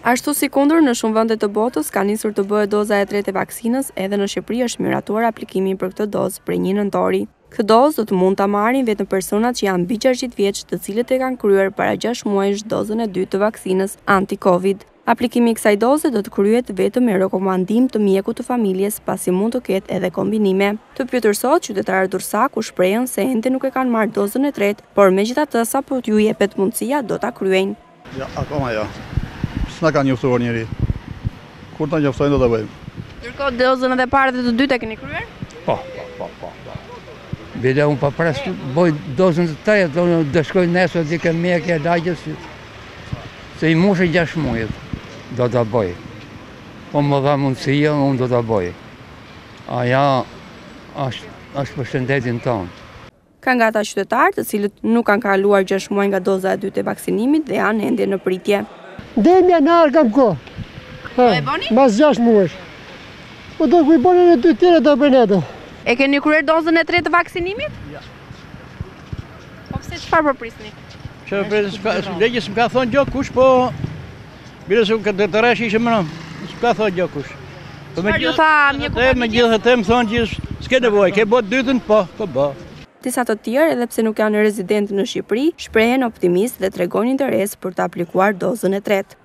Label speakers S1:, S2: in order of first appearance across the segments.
S1: Ashtu sikundër në shumë vende të botës ka nisur të bëhet doza e tretë e vaksinës, edhe në Shqipëri është miratuar aplikimin për këtë dozë prej 1 nëntori. Këtë dozë do të mund ta marrin vetëm personat që janë mbi 60 vjeç, të cilët e kanë kryer para 6 muajsh dozën e dytë të vaksinës anti-Covid. Aplikimi i kësaj doze do të kryhet vetëm me rekomandim të mjekut të familjes pasi mund të ketë edhe kombinime. Të pyetur sot, qytetarët durrësak u shprehën se ende nuk e kanë marrë dozën e tretë, por megjithatë sapo t'ju jepet mundësia do ta kryejnë.
S2: Jo, akoma jo. S'na ka njoftuar njeri. Kur të njoftojnë do ta bëjmë.
S1: Ndërkohë dozën e parë dhe të dytë e keni kryer?
S2: Po, po, po, po, po.
S3: Bile unë po pres të boj dozën e tretë, do shkoj nesër te mjekja e lagjes. Se i mbusha gjashtë muajt do ta bëj. Po më dha mundësia, unë do ta bëj. Ajo është është për shëndetin tonë.
S1: Ka nga ata qytetarë të cilët nuk kanë kaluar gjashtë muaj nga doza e dytë e vaksinimit dhe janë ende në pritje.
S4: S'më ka ardh, kam kohë.
S1: Po e bëni?
S4: Mbas gjashtë muajsh. Po kur i bëmë dy tjerat do bëjmë atë.
S1: E keni kryer dozën e tretë të vaksinimit? Jo. Po pse çfarë po prisni?
S5: Çfarë po prisni? Ka legjë s'm ka thon gjë kush po Mirë se ka të rresh ishim më. S'm ka thon gjë kush.
S1: Po ju ç'ju tha mjeku.
S5: Po megjithatë më thon që s'ke nevojë, ke bo të dytën po, po bë.
S1: Disa të tjerë, edhe pse nuk janë rezidentë në Shqipëri, shprehen optimistë dhe tregojnë interes për të aplikuar dozën e tretë.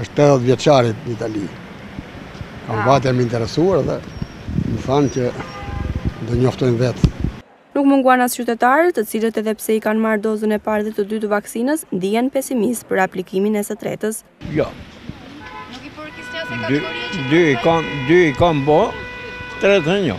S4: Është tetëdhjetë vjeçarët në Itali. Kam vajtë me u interesuar dhe më thanë që do njoftojnë vetë.
S1: Nuk munguan as qytetarët, të cilët edhe pse i kanë marrë dozën e parë dhe të dytë të vaksinës, ndihen pesimistë për aplikimin e së tretës.
S6: Jo.
S1: Nuk i përkisni asaj kategorie që.
S6: Dy i kam, dy i kam
S7: bë, tretën
S1: jo.